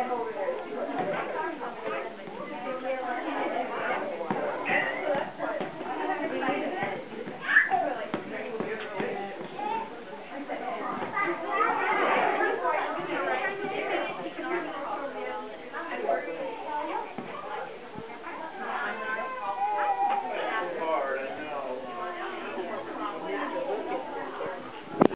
Get over there.